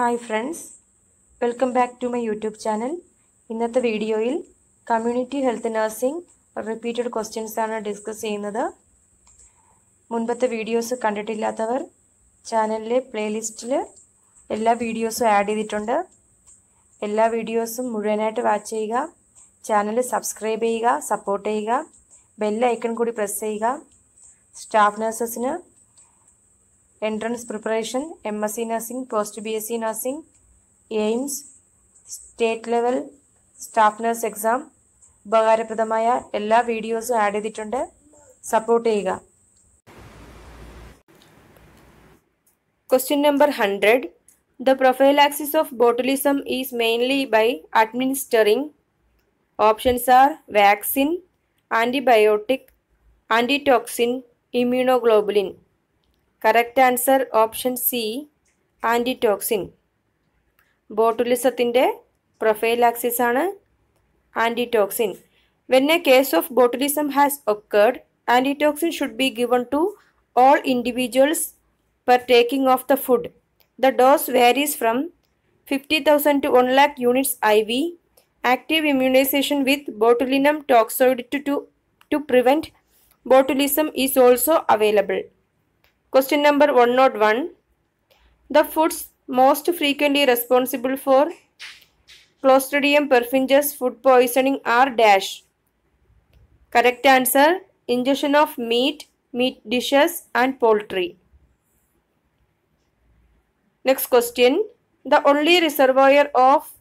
Hi friends welcome back to my YouTube channel ഇന്നത്തെ വീഡിയോയിൽ community health nursing repeated questions ആണ് discuss ചെയ്യുന്നത്. മുൻപത്തെ വീഡിയോസ് കണ്ടിട്ടില്ലാത്തവർ ചാനലിലെ പ്ലേലിസ്റ്റിൽ എല്ലാ വീഡിയോസും ആഡ് ചെയ്തിട്ടുണ്ട്. എല്ലാ വീഡിയോസും മുഴുവനായിട്ട് വാച്ച് ചെയ്യുക. ചാനൽ സബ്സ്ക്രൈബ് ചെയ്യുക സപ്പോർട്ട് ചെയ്യുക. ബെൽ ഐക്കൺ കൂടി പ്രസ് ചെയ്യുക. Staff നഴ്സസിന് entrance preparation M S C nursing post B S C nursing AIIMS state level staff nurse exam ഉപകാരപ്രദമായ എല്ലാ വീഡിയോസും ആഡ് ചെയ്തിട്ടുണ്ട്. സപ്പോർട്ട് ചെയ്യുക. Question number hundred the prophylaxis of botulism is mainly by administering options are vaccine antibiotic antitoxin immunoglobulin Correct answer option C, antitoxin. ബോട്ടുലിസത്തിൻ്റെ prophylaxis ആണ് antitoxin when a case of botulism has occurred antitoxin should be given to all individuals partaking of the food. The dose varies from 50,000 to 1 lakh units IV. Active immunization with botulinum toxoid to, to, to prevent botulism is also available. Question number 101. The foods most frequently responsible for Clostridium perfringens food poisoning are dash. Correct answer ingestion of meat, meat dishes and poultry. Next question. The only reservoir of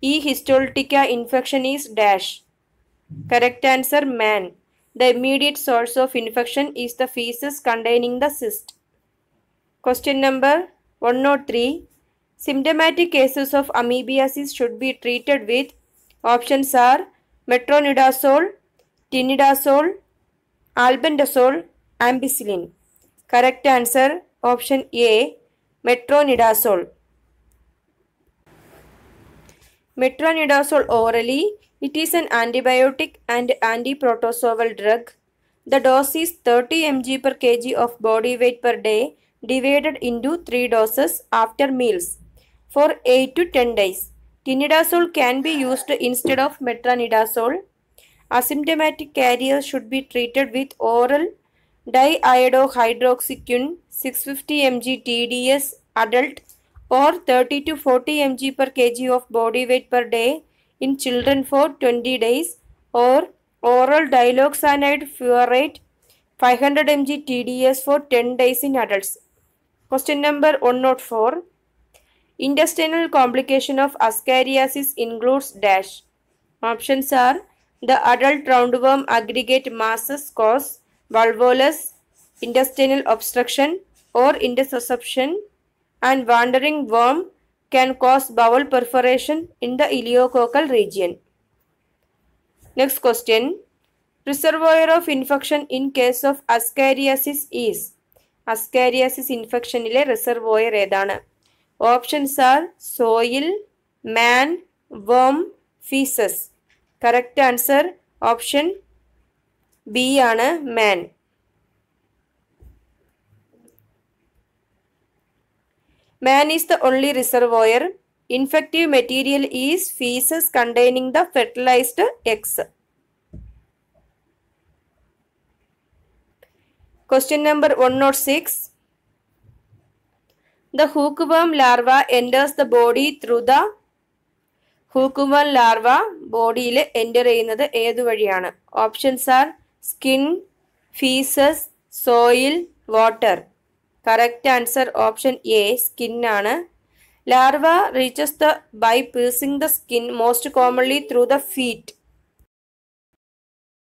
E. histolytica infection is dash. Correct answer man. The immediate source of infection is the feces containing the cyst. Question number 103. Symptomatic cases of amoebiasis should be treated with options are metronidazole, tinidazole, albendazole, ampicillin. Correct answer option A metronidazole. Metronidazole orally, it is an antibiotic and antiprotozoal drug. The dose is 30 mg per kg of body weight per day divided into 3 doses after meals for 8 to 10 days. Tinidazole can be used instead of metronidazole. Asymptomatic carriers should be treated with oral diiodohydroxyquine 650 mg TDS adult or 30 to 40 mg per kg of body weight per day in children for 20 days or oral diloxanide fumarate 500 mg TDS for 10 days in adults. Question number 104. Intestinal complication of ascariasis includes dash. Options are the adult roundworm aggregate masses cause volvulus, intestinal obstruction or intussusception and wandering worm can cause bowel perforation in the ileocecal region. Next question. Reservoir of infection in case of ascariasis is. Ascariasis ഇൻഫെക്ഷനിലെ reservoir ഏതാണ് Options are soil, man, worm, feces. Correct answer option B ആണ് man. Man is the only reservoir. Infective material is feces containing the fertilized eggs. Question number 106. The hookworm larva enters the body through the ഹൂക്കുമൽ larva ബോഡിയിൽ enter ചെയ്യുന്നത് ഏതുവഴിയാണ് options are skin faeces soil water correct answer option A skin ആണ് larva reaches the by piercing the skin most commonly through the feet